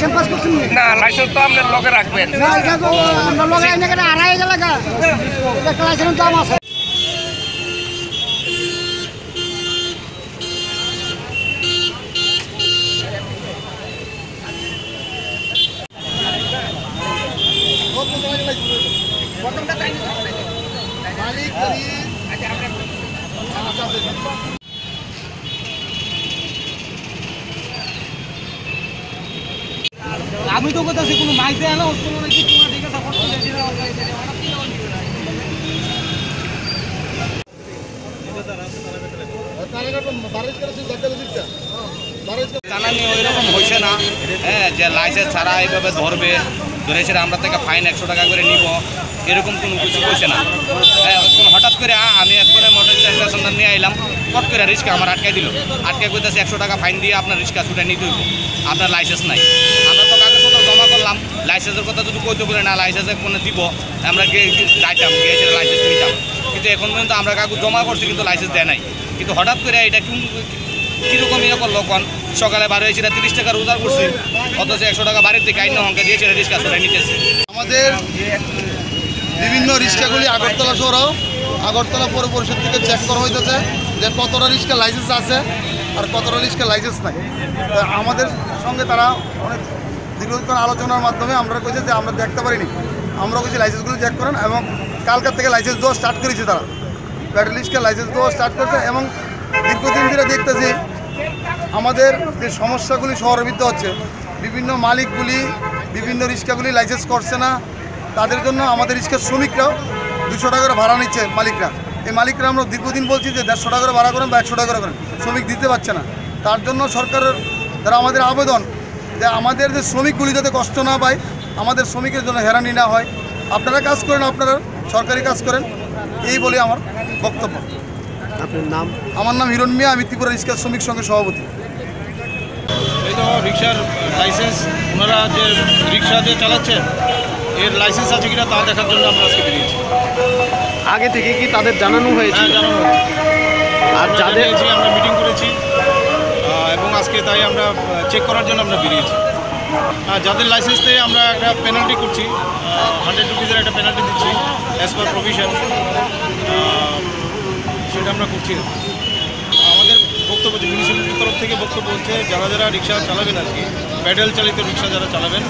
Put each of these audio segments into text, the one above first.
Campus করছেন না? Licence তো আপনার লগে রাখবেন। আড়াই গেল লাইসেন্সের দাম আছে। আমি তো কোথাও কোনো মাইক দেয় না কোনো নাকি কোনো ঠিক আছে জানানি ওইরকম হয়েছে না। হ্যাঁ যে লাইসেন্স ছাড়া এইভাবে ধরবে। ধরে সেটা আমরা থেকে ফাইন একশো টাকা করে নিব, এরকম কোনো কিছু হয়েছে না। হ্যাঁ কোনো হঠাৎ করে আমি একবারে মোটর স্টেশন নিয়ে আইলাম কট করে রিক্সা আমার আটকাই দিল। আটকে কইতেছে একশো টাকা ফাইন দিয়ে আপনার রিক্সা ছুটে নিতে আপনার লাইসেন্স নাই। আমরা তো কাগজপত্র জমা করলাম লাইসেন্সের কথা যদি কইতে বলে, না লাইসেন্সে কোনো দিব, আমরা গিয়ে যাইতাম, গিয়ে সেটা লাইসেন্স নিতাম। কিন্তু এখন পর্যন্ত আমরা কাগজ জমা করছি, কিন্তু লাইসেন্স দেয় নাই। কিন্তু হঠাৎ করে এটা কোন কীরকম ইয়ে করল কোন সকালে বার হয়েছিল তিরিশ টাকা রোজগার করছে। অথচ একশো টাকা বাড়ির থেকে আইন অঙ্কে দিয়েছিল রিক্সা চলে নিতেছে। আমাদের বিভিন্ন রিক্সাগুলি আগরতলা শহর আগরতলা পৌর পরিষদ থেকে চেক করা হইতেছে যে কতটা রিক্সা লাইসেন্স আছে আর কতটা রিক্সা লাইসেন্স নাই। আমাদের সঙ্গে তারা অনেক দীর্ঘক্ষণ আলোচনার মাধ্যমে আমরা কইছে যে আমরা দেখতে পারিনি। আমরা কইছি লাইসেন্সগুলো চেক করেন এবং কালকার থেকে লাইসেন্স দেওয়া স্টার্ট করেছে তারা। ব্যাটারি রিক্সা লাইসেন্স দেওয়া স্টার্ট করছে এবং দীর্ঘদিন ধরে দেখতেছি আমাদের যে সমস্যাগুলি ভিতরে হচ্ছে, বিভিন্ন মালিকগুলি, বিভিন্ন রিক্সাগুলি লাইসেন্স করছে না। তাদের জন্য আমাদের রিক্সার শ্রমিকরাও দুশো টাকা করে ভাড়া নিচ্ছে মালিকরা। এই মালিকরা আমরা দীর্ঘদিন বলছি যে দেড়শো টাকা করে ভাড়া করেন বা একশো টাকা করে করেন, শ্রমিক দিতে পারছে না। তার জন্য সরকারের দ্বারা আমাদের আবেদন যে আমাদের যে শ্রমিকগুলি যাতে কষ্ট না পায়, আমাদের শ্রমিকের জন্য হেরানি না হয়। আপনারা কাজ করেন, আপনারা সরকারি কাজ করেন, এই বলে আমার বক্তব্য। আপনার নাম? আমার নাম হিরণ মিয়া আমি ত্রিপুরা রিক্সা শ্রমিক সংঘের সভাপতি। এই তো রিক্সার লাইসেন্স ওনারা যে রিক্সা যে চালাচ্ছেন এর লাইসেন্স আছে কিনা তা দেখার জন্য আমরা আজকে বেরিয়েছি। আগে থেকে কি তাদের জানানো হ্যাঁ হয়েছিল জানানো হয়েছে। আর যাদের আমরা মিটিং করেছি এবং আজকে তাই আমরা চেক করার জন্য আমরা বেরিয়েছি। আর যাদের লাইসেন্স নেই আমরা একটা পেনাল্টি করছি হান্ড্রেড রুপিজের একটা পেনাল্টি দিচ্ছি অ্যাজ পার প্রভিশন সেটা আমরা করছি আমাদের বক্তব্য যে মিউনিসিপ্যালিটির তরফ থেকে বক্তব্য হচ্ছে, যারা যারা রিক্সা চালাবেন আর কি, প্যাডেল চালিত রিক্সা যারা চালাবেন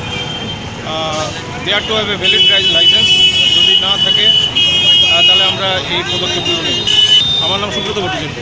they are to have a valid license যদি না থাকে তাহলে আমরা এই পদক্ষেপগুলো নেব। আমার নাম সুব্রত ভট্টাচার্য।